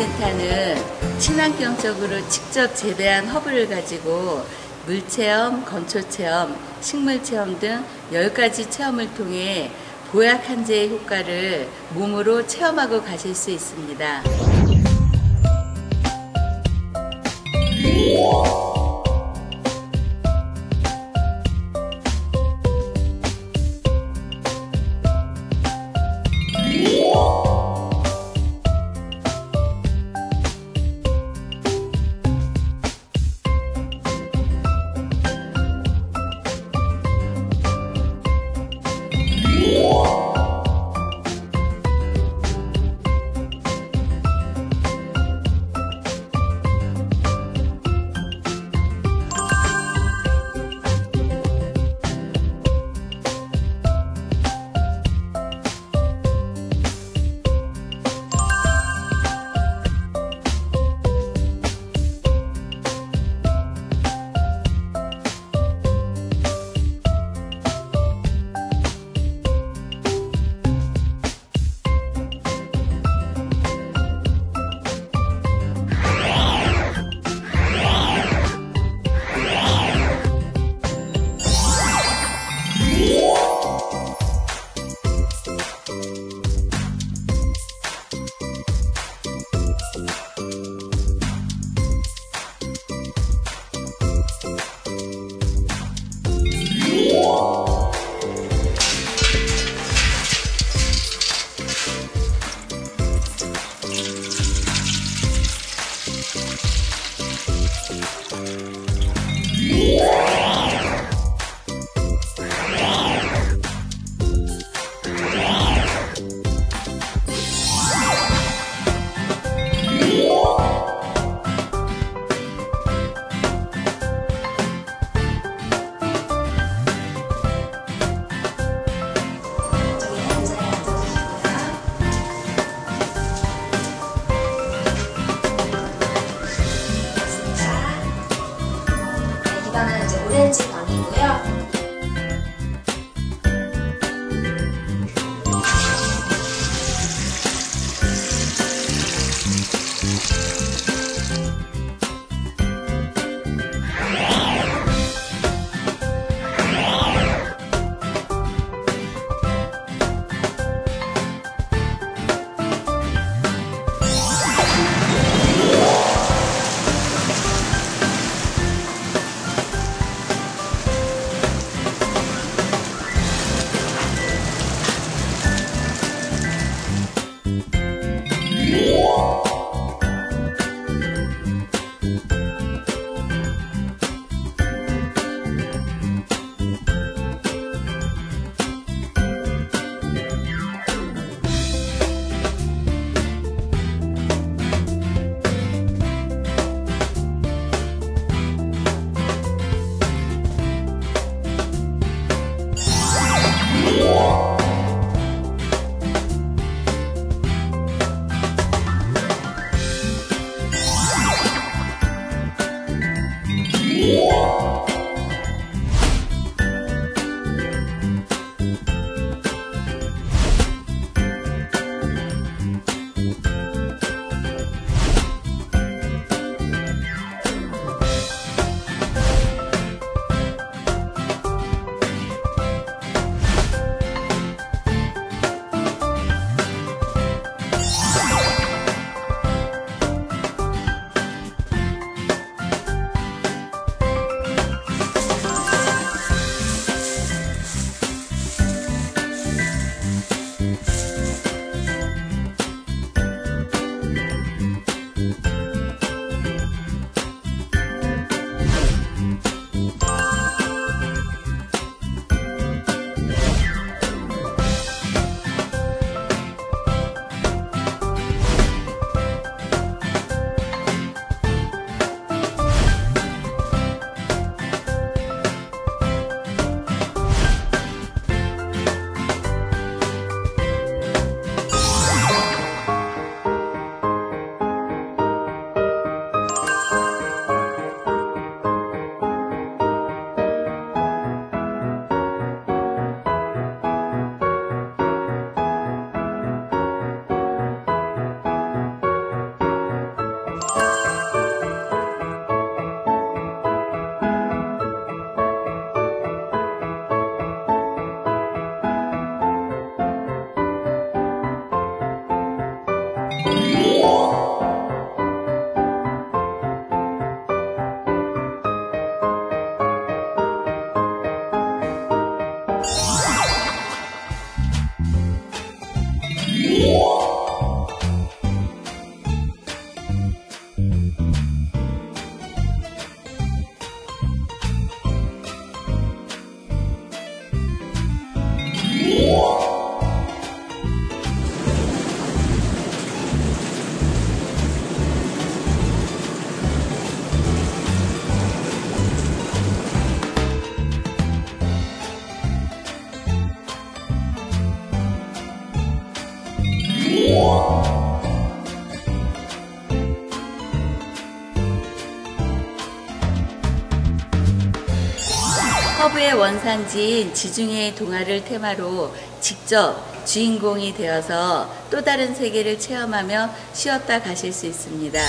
힐링센터는 친환경적으로 직접 재배한 허브를 가지고 물체험, 건초체험, 식물체험 등 10가지 체험을 통해 보약 한제의 효과를 몸으로 체험하고 가실 수 있습니다. Yeah. 허브의 원산지인 지중해의 동화를 테마로 직접 주인공이 되어서 또 다른 세계를 체험하며 쉬었다 가실 수 있습니다.